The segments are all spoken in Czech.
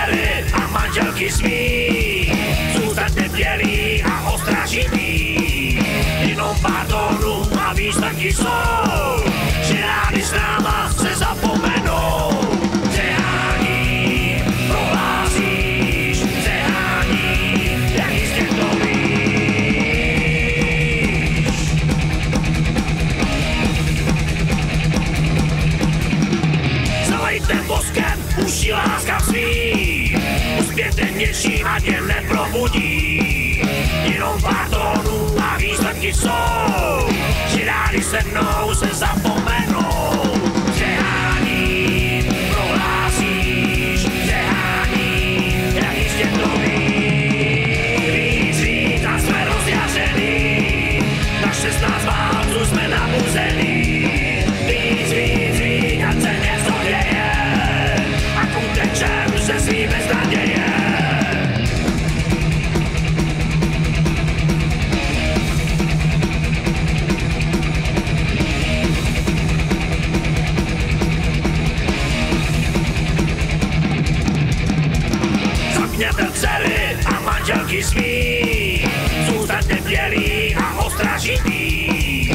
dcery a manželky svý. Zůstaňte bělí a ostražitý. Jenom pár tónů a výsledky jsou, že rádi s náma se zapomenou. Přehání, prohlásíš, přehání, jak jistě to víš. Zalejte boskem, uši láska svý. Jenom pár tónů a výsledky jsou, že rádi se mnou se zapomenou. Víc, víc jsme rozjařený, na 16 válců jsme nabuzený. Víc, ať se něco děje, a utečem se svý bez Zapněte dcery a manželky svý, zůstaňte bělí a ostražitý.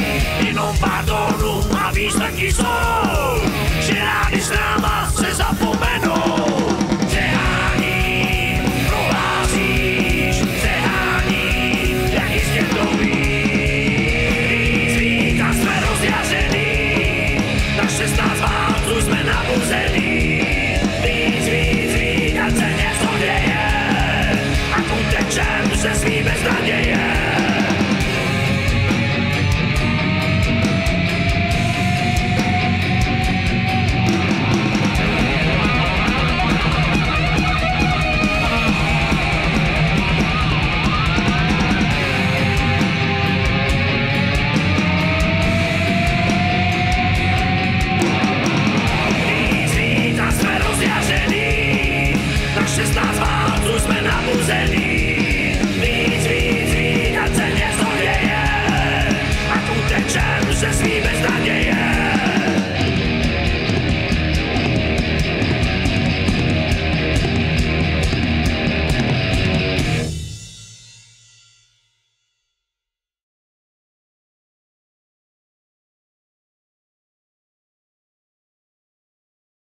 Jenom pár tónů a výsledky jsou,